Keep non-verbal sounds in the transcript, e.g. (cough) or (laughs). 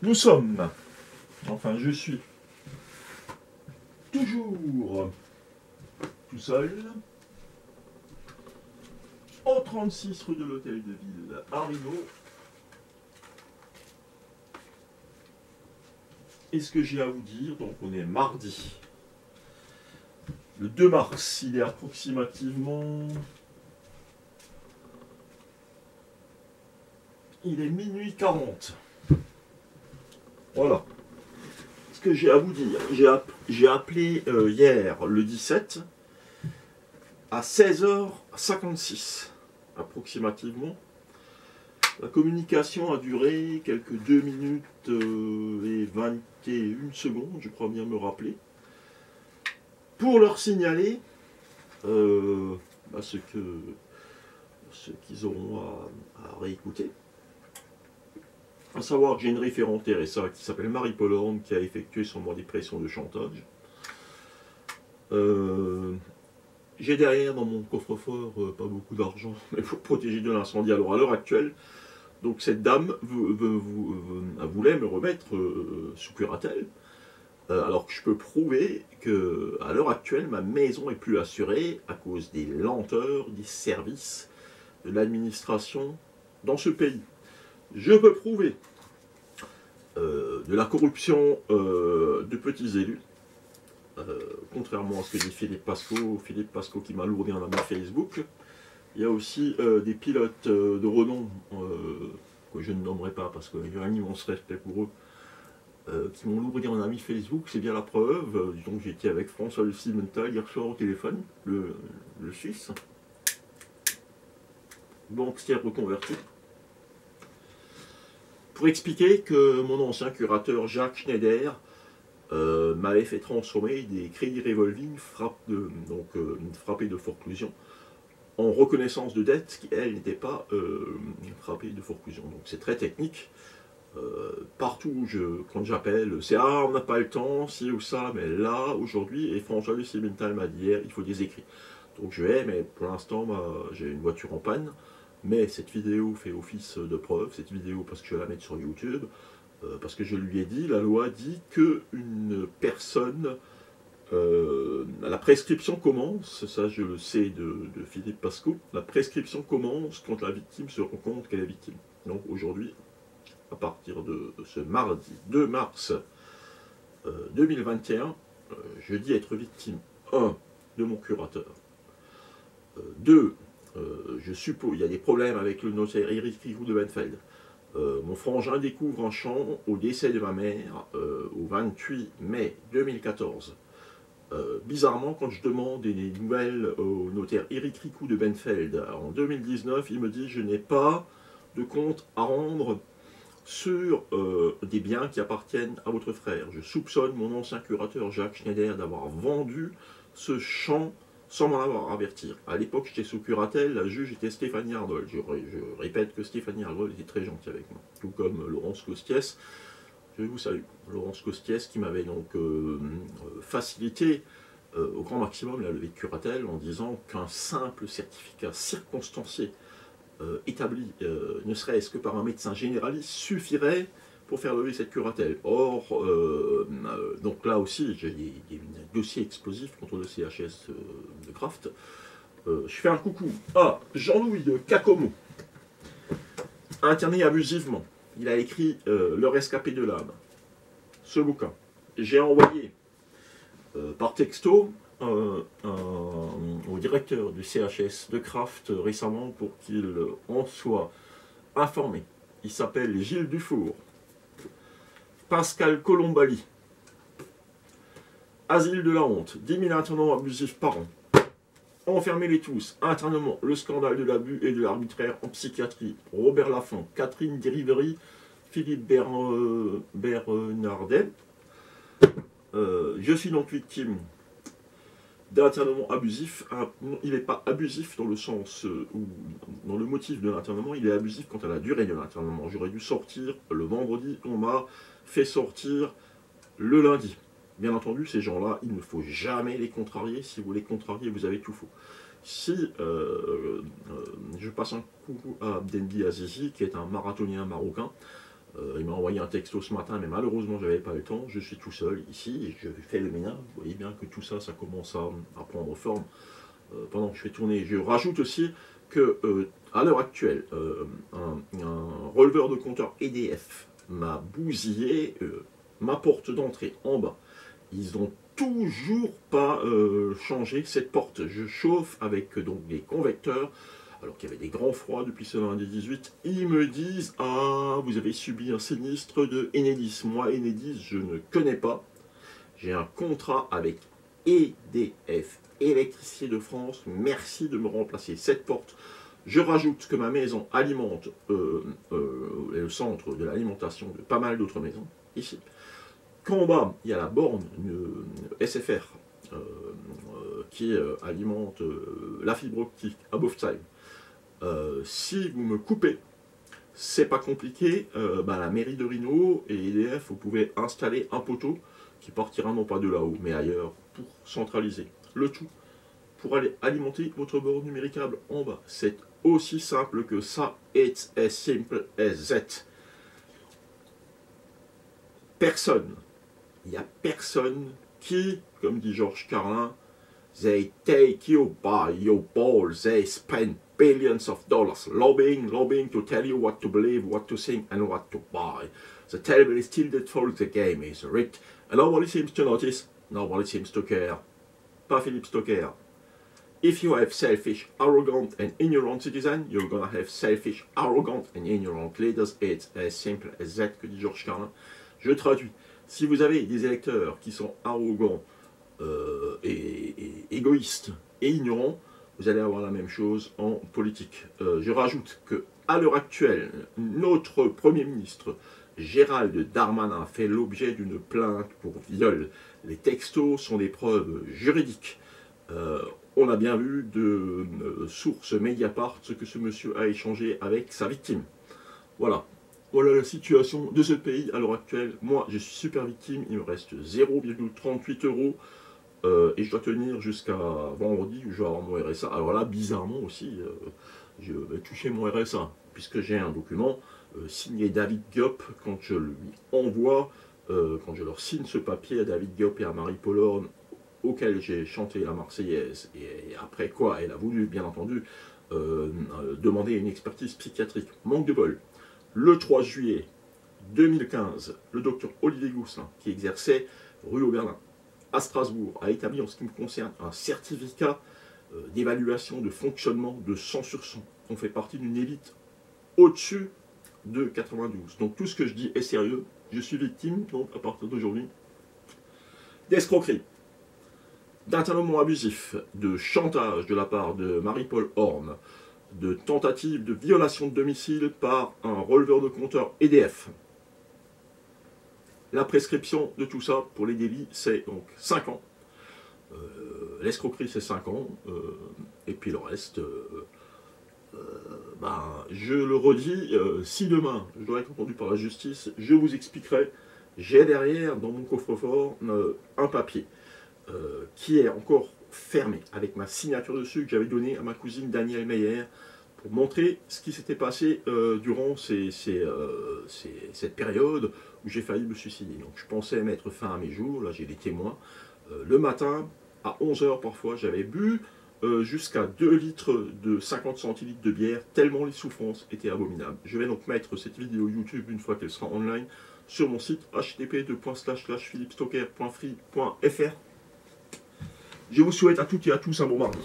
Nous sommes, enfin je suis toujours tout seul, au 36 rue de l'Hôtel de Ville à Rino. Et ce que j'ai à vous dire, donc on est mardi, le 2 mars, il est approximativement... Il est minuit 40. Voilà. Ce que j'ai à vous dire, j'ai appelé euh, hier le 17 à 16h56 approximativement. La communication a duré quelques 2 minutes euh, et 21 secondes, je crois bien me rappeler, pour leur signaler euh, bah, ce qu'ils auront à réécouter. À savoir que j'ai une référente RSA qui s'appelle Marie Pollorne qui a effectué son mois dépression de chantage. Euh, j'ai derrière dans mon coffre-fort euh, pas beaucoup d'argent, (laughs) mais pour protéger de l'incendie. Alors à l'heure actuelle, donc cette dame voulait me remettre euh, sous curatelle, alors que je peux prouver que à l'heure actuelle ma maison est plus assurée à cause des lenteurs des services de l'administration dans ce pays je peux prouver euh, de la corruption euh, de petits élus, euh, contrairement à ce que dit Philippe Pasco, Philippe Pasco qui m'a lourdi en ami Facebook. Il y a aussi des pilotes de renom, que je ne nommerai pas parce que j'ai un immense respect pour eux, qui m'ont lourdi en ami Facebook, c'est bien la preuve. Donc j'étais avec François de Simental hier soir au téléphone, le, le Suisse, banquier reconverti pour expliquer que mon ancien curateur Jacques Schneider euh, m'avait fait transformer des crédits revolving de, donc, euh, frappés de forclusion en reconnaissance de dette qui, elle, n'était pas euh, frappée de forclusion. Donc c'est très technique. partout je, quand j'appelle, c'est « Ah, on n'a pas le temps, ci ou ça », mais là, aujourd'hui, et François Lucie m'a dit hier, il faut des écrits. Donc je vais, mais pour l'instant, j'ai une voiture en panne, mais cette vidéo fait office de preuve, cette vidéo parce que je vais la mettre sur YouTube, euh, parce que je lui ai dit, la loi dit qu'une personne, euh, la prescription commence, ça je le sais de, Philippe Pasco, la prescription commence quand la victime se rend compte qu'elle est victime. Donc aujourd'hui, à partir de ce mardi 2 mars 2021, euh, je dis être victime 1 de mon curateur, 2 euh, je suppose, il y a des problèmes avec le notaire Eric de Benfeld. Euh, mon frangin découvre un champ au décès de ma mère euh, au 28 mai 2014. bizarrement, quand je demande des nouvelles au notaire Eric Ricou de Benfeld en 2019, il me dit je n'ai pas de compte à rendre sur des biens qui appartiennent à votre frère. Je soupçonne mon ancien curateur Jacques Schneider d'avoir vendu ce champ sans m'en avoir averti. À l'époque, j'étais sous curatelle, la juge était Stéphanie Ardol. Je, répète que Stéphanie Ardol était très gentille avec moi, tout comme Laurence Costiès. Je vous salue. Laurence Costiès qui m'avait donc euh, facilité euh, au grand maximum la levée de curatelle en disant qu'un simple certificat circonstancié euh, établi, ne serait-ce que par un médecin généraliste, suffirait pour faire lever cette curatelle. Or, euh, euh, donc là aussi, j'ai des, dossiers explosifs contre le CHS euh, de Kraft. je fais un coucou à Jean-Louis de Cacomo, interné abusivement. Il a écrit Le rescapé de l'âme, ce bouquin. J'ai envoyé par texto au directeur du CHS de Kraft récemment pour qu'il en soit informé. Il s'appelle Gilles Dufour. Pascal Colombali. Asile de la honte, 10 000 internements abusifs par an. Enfermez-les tous, internement, le scandale de l'abus et de l'arbitraire en psychiatrie. Robert Laffont, Catherine Derivery, Philippe Bernardet. Euh, je suis donc victime d'internement abusif. Il n'est pas abusif dans le sens euh, ou dans le motif de l'internement, il est abusif quant à la durée de l'internement. J'aurais dû sortir le vendredi, on m'a fait sortir le lundi. Bien entendu, ces gens-là, il ne faut jamais les contrarier. Si vous les contrariez, vous avez tout faux. Si euh, euh, je passe un coucou à Abdendi Azizi, qui est un marathonien marocain, Euh, il m'a envoyé un texto ce matin, mais malheureusement, je n'avais pas le temps. Je suis tout seul ici je fais le ménage. Vous voyez bien que tout ça, ça commence à, prendre forme pendant que je fais tourner. Je rajoute aussi que à l'heure actuelle, un, un, releveur de compteur EDF m'a bousillé ma porte d'entrée en bas. Ils n'ont toujours pas changé cette porte. Je chauffe avec donc des convecteurs alors qu'il y avait des grands froids depuis ce lundi 18, ils me disent « Ah, vous avez subi un sinistre de Enedis. » Moi, Enedis, je ne connais pas. J'ai un contrat avec EDF, Électricité de France. Merci de me remplacer cette porte. Je rajoute que ma maison alimente euh, euh, le centre de l'alimentation de pas mal d'autres maisons, ici. Qu'en bas, il y a la borne SFR euh, qui alimente la fibre optique à Boftsheim. Euh, si vous me coupez, c'est pas compliqué, bah, la mairie de Rhino et EDF, vous pouvez installer un poteau qui partira non pas de là-haut, mais ailleurs, pour centraliser le tout, pour aller alimenter votre borne numéricable en bas. C'est aussi simple que ça, it's as simple as that. Personne, il n'y a personne qui, comme dit Georges Carlin, they take you by your balls, they spend billions of dollars lobbying, lobbying to tell you what to believe, what to think, and what to buy. The table is that follows the game is rigged, and nobody seems to notice, nobody seems to care. Pas Philippe Stocker. If you have selfish, arrogant, and ignorant citizens, you're gonna have selfish, arrogant, and ignorant leaders. It's as simple as that, que dit George Carlin. Je traduis. Si vous avez des électeurs qui sont arrogants euh, et, et égoïstes et ignorants, vous allez avoir la même chose en politique. Euh, je rajoute que à l'heure actuelle, notre Premier ministre, Gérald Darmanin, fait l'objet d'une plainte pour viol. Les textos sont des preuves juridiques. Euh, on a bien vu de euh, sources Mediapart ce que ce monsieur a échangé avec sa victime. Voilà. Voilà la situation de ce pays à l'heure actuelle. Moi, je suis super victime. Il me reste 0,38 euros. Euh, et je dois tenir jusqu'à vendredi je vais mon RSA. Alors là, bizarrement aussi, euh, je vais toucher mon RSA, puisque j'ai un document signé David Diop quand je lui envoie, quand je leur signe ce papier à David Diop et à Marie Paulorne, auquel j'ai chanté la Marseillaise, et, après quoi elle a voulu, bien entendu, demander une expertise psychiatrique. Manque de bol. Le 3 juillet 2015, le docteur Olivier Goussin, qui exerçait rue Auberlin, à Strasbourg a établi en ce qui me concerne un certificat euh, d'évaluation de fonctionnement de 100 sur 100. On fait partie d'une élite au-dessus de 92. Donc tout ce que je dis est sérieux. Je suis victime, donc à partir d'aujourd'hui, d'escroquerie, d'internement abusif, de chantage de la part de Marie-Paul Horn, de tentative de violation de domicile par un releveur de compteur EDF, la prescription de tout ça pour les délits, c'est donc 5 ans. Euh, l'escroquerie, c'est 5 ans. Euh, et puis le reste, euh, ben, je le redis, si demain je dois être entendu par la justice, je vous expliquerai. J'ai derrière, dans mon coffre-fort, un papier qui est encore fermé, avec ma signature dessus que j'avais donnée à ma cousine Danielle Meyer, pour montrer ce qui s'était passé durant cette période où j'ai failli me suicider. Donc je pensais mettre fin à mes jours, là j'ai des témoins. Euh, le matin, à 11h parfois, j'avais bu euh, jusqu'à 2 litres de 50 centilitres de bière, tellement les souffrances étaient abominables. Je vais donc mettre cette vidéo YouTube, une fois qu'elle sera online, sur mon site http://philipstocker.free.fr. Je vous souhaite à toutes et à tous un bon mardi.